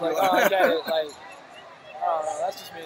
Like, oh, I get it. Like, I don't know. That's just me.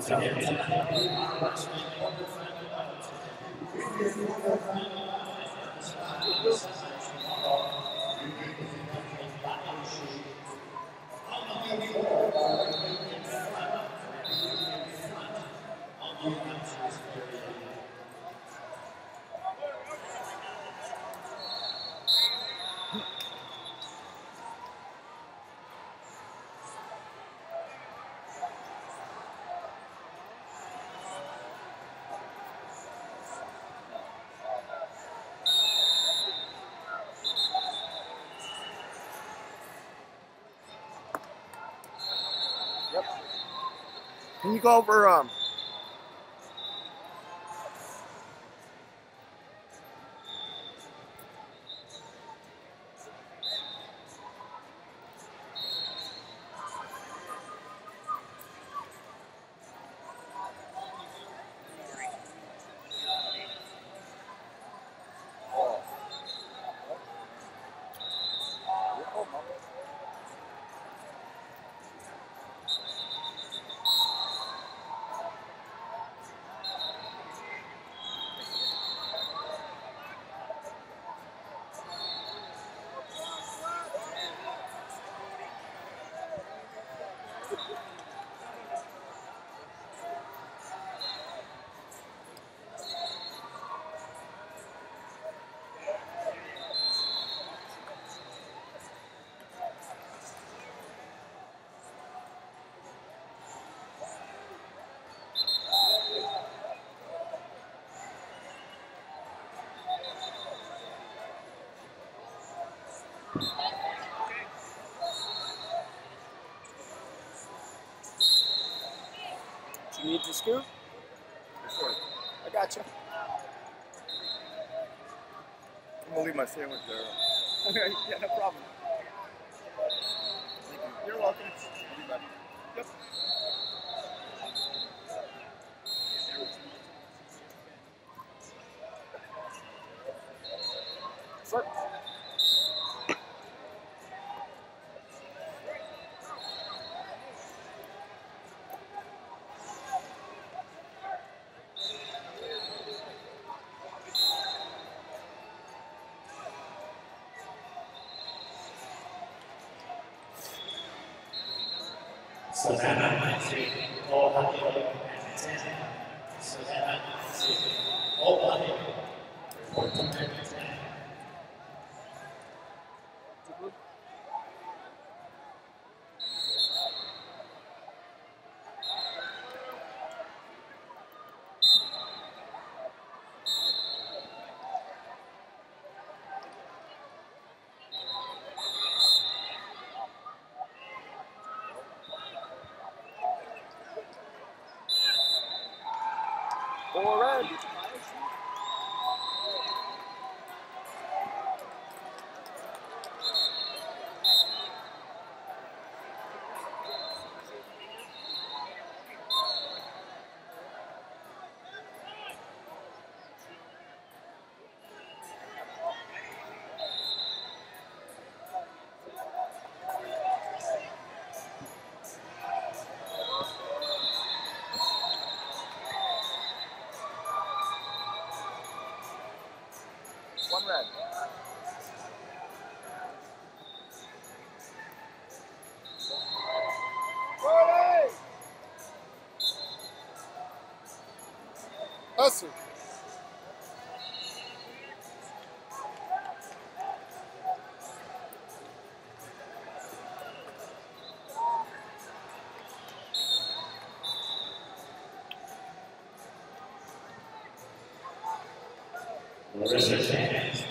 Thank you. Can you go over um You need to scoot? Sure. I got you. I'm gonna leave my sandwich there. Okay, yeah, no problem. Thank you. You're welcome. Back. Yep. Thank you. Fácil. Larissa James,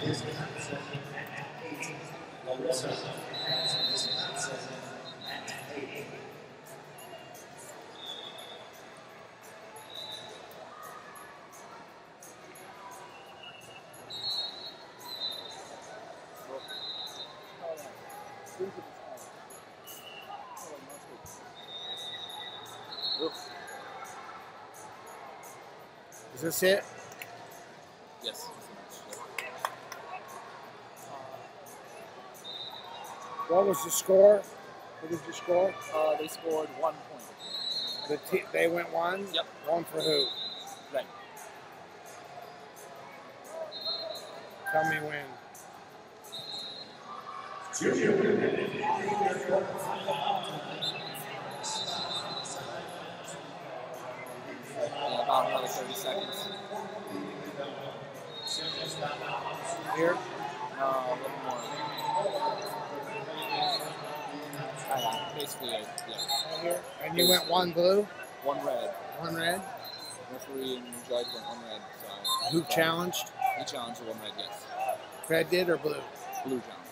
Larissa Is this it? Yes. What was the score? What did you score? Uh, they scored one point. The t- they went one. Yep. One for who? Right. Tell me when. Junior about another 30 seconds. Here. No, a little more. Uh, basically, uh, yeah. Right here. And you went one blue, One red. one red. Referee and judge went one red. So Who challenged? He challenged the one red, yes. Red did or blue? Blue challenged.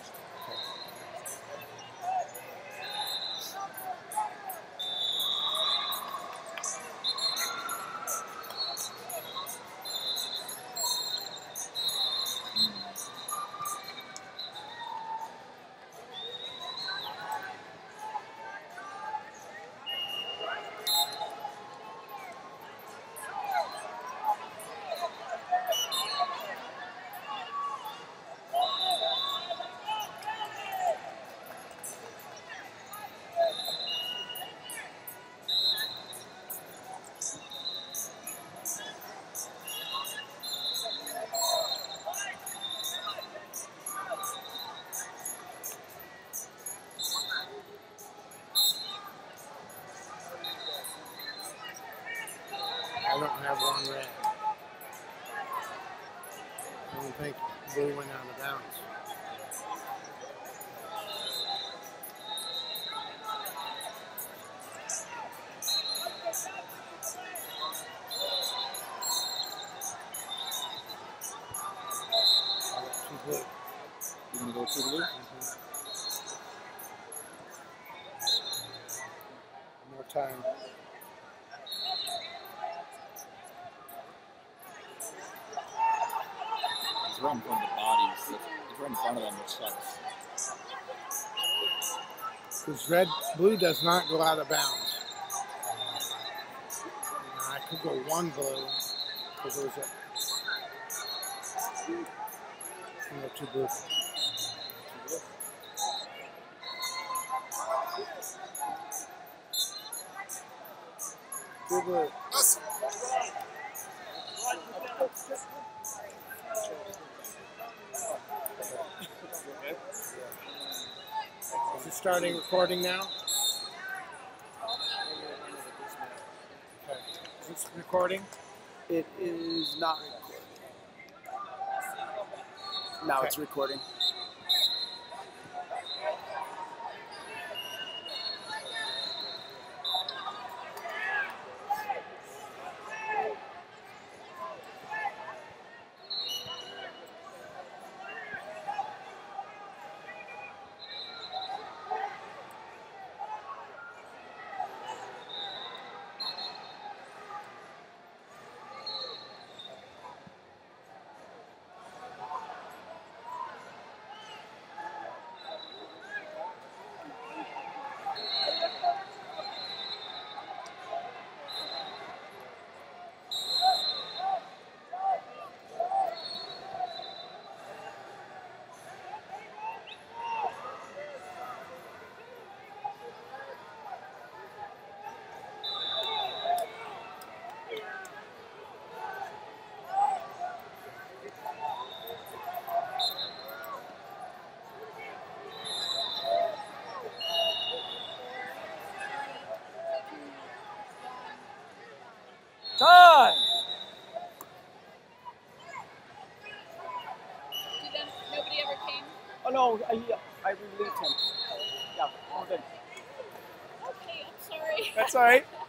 I one red. Right in front of the bodies. It's, it's right in front of them, which sucks. Because red, blue does not go out of bounds. Now, I could go one blue because it was a. No, two blue. Two blue. Is it starting recording now? Okay. Is it recording? It is not recording. Now Okay. it's recording. No, I, I relieved him. Yeah, all good. Okay, I'm sorry. That's all right.